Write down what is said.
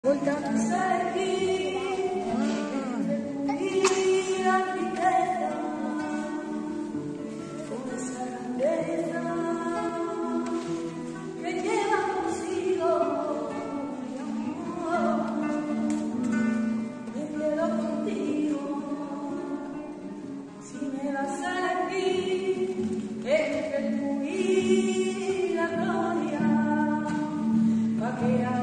Hoy te vas a elegir entre tu vida y mi tierra con esa candela que lleva consigo mi amor me quedo contigo si me vas a elegir entre tu vida y la gloria pa' crear